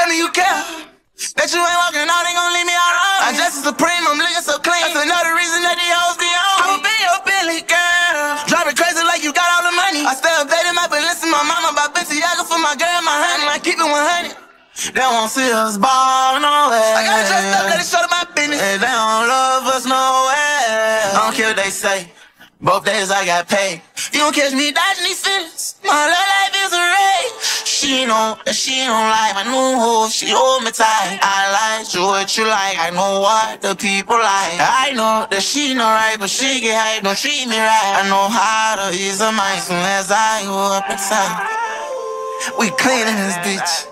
tell me you care. Bet you ain't walking out, ain't gon' leave me out alone. I dress supreme, I'm looking so clean. That's another reason that these hoes be on. I'ma be your Billy girl. Driving crazy like you got all the money. I stay updated my listen my mama about Balenciaga for my girl, my honey. I keep it 100. They won't see us ball no way. I got dressed up, let it show to my business. And they don't love us no way. I don't care what they say. Both days I got paid. You don't catch me dodging these feelings. My love life is. She know that she don't like my new hoe. She hold me tight. I like you what you like. I know what the people like. I know that she not right, but she get hype. Don't treat me right. I know how to ease her mind soon as I go up inside. We clean in this bitch.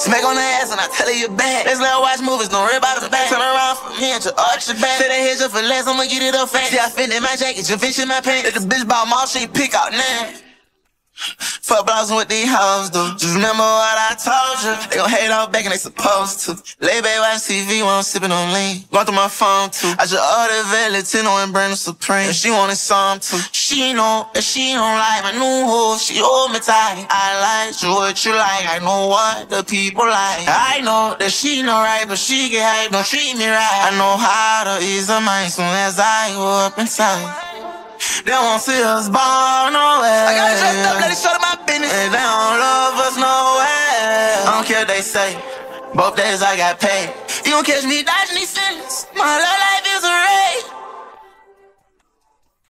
Smack on the ass and I tell her you're bad. Let's let her watch movies, don't worry about the back. Turn around from here to arch your back. Say that head just for less, I'ma get it up fast. See, I fit in my jacket, you fish in my pants. If the bitch bought mall, she pick out now. Fuck browsing with these hoes, do. Just remember what I told you. They gon' hate all back and they supposed to. Lay back watch TV while I'm sippin' on lean. Going through my phone too. I just ordered Valentino and Brandon Supreme. And she wanted some too. She know that she don't like my new hoe. She hold me tight. I like you what you like. I know what the people like. I know that she not right, but she get hype. Don't treat me right. I know how to ease her mind soon as I go up inside. They won't see us ball no don't care they say. Both days I got paid. You don't catch me dodging these feelings. My love